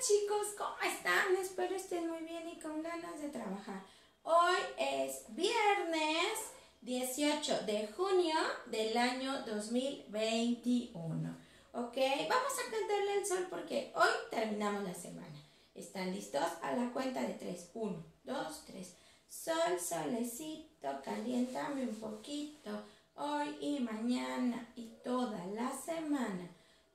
chicos, ¿cómo están? Espero estén muy bien y con ganas de trabajar. Hoy es viernes 18 de junio del año 2021. ¿Ok? Vamos a cantarle al sol porque hoy terminamos la semana. ¿Están listos? A la cuenta de tres. Uno, dos, tres. Sol, solecito, caliéntame un poquito. Hoy y mañana y toda la semana.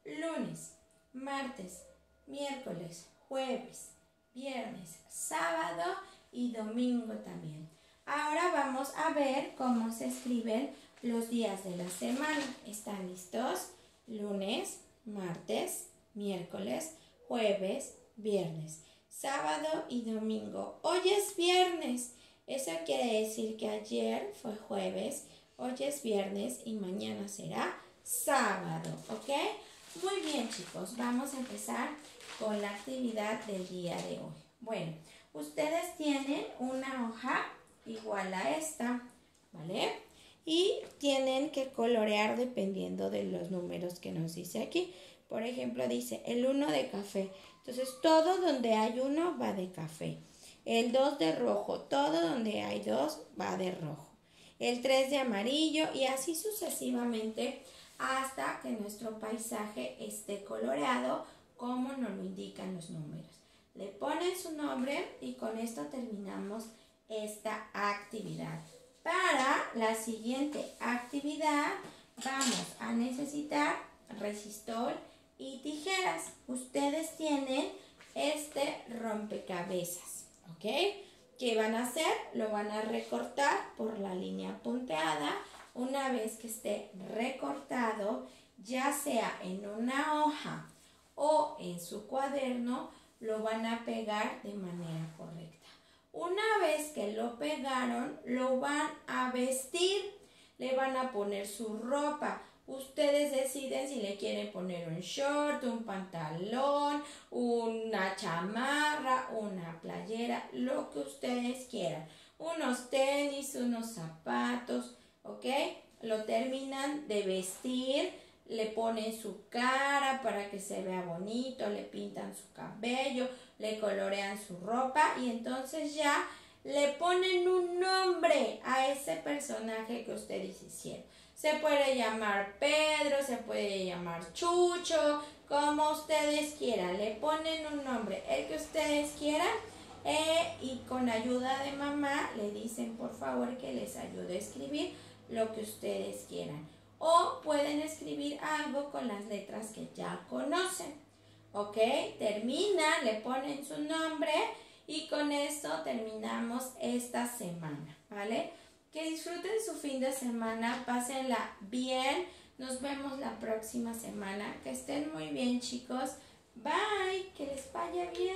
Lunes, martes, miércoles, jueves, viernes, sábado y domingo también. Ahora vamos a ver cómo se escriben los días de la semana. ¿Están listos? Lunes, martes, miércoles, jueves, viernes, sábado y domingo. Hoy es viernes. Eso quiere decir que ayer fue jueves, hoy es viernes y mañana será sábado, ¿ok? Muy bien chicos, vamos a empezar con la actividad del día de hoy. Bueno, ustedes tienen una hoja igual a esta, ¿vale? Y tienen que colorear dependiendo de los números que nos dice aquí. Por ejemplo, dice el 1 de café. Entonces, todo donde hay uno va de café. El 2 de rojo, todo donde hay dos va de rojo. El 3 de amarillo y así sucesivamente hasta que nuestro paisaje esté coloreado como nos lo indican los números. Le ponen su nombre y con esto terminamos esta actividad. Para la siguiente actividad vamos a necesitar resistor y tijeras. Ustedes tienen este rompecabezas, ¿ok? ¿Qué van a hacer? Lo van a recortar por la línea punteada una vez que esté recortado, ya sea en una hoja o en su cuaderno, lo van a pegar de manera correcta. Una vez que lo pegaron, lo van a vestir, le van a poner su ropa. Ustedes deciden si le quieren poner un short, un pantalón, una chamarra, una playera, lo que ustedes quieran. Unos tenis, unos zapatos, de vestir, le ponen su cara para que se vea bonito, le pintan su cabello, le colorean su ropa y entonces ya le ponen un nombre a ese personaje que ustedes hicieron. Se puede llamar Pedro, se puede llamar Chucho, como ustedes quieran. Le ponen un nombre, el que ustedes quieran. Eh, y con ayuda de mamá le dicen por favor que les ayude a escribir lo que ustedes quieran. O pueden escribir algo con las letras que ya conocen. ¿Ok? Termina, le ponen su nombre y con esto terminamos esta semana. ¿Vale? Que disfruten su fin de semana, pásenla bien. Nos vemos la próxima semana. Que estén muy bien chicos. Bye, que les vaya bien.